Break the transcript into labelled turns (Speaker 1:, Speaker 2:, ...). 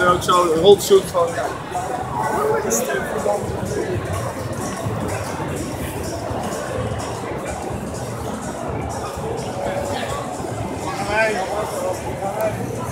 Speaker 1: En ook zo een hot shoot van. Hey.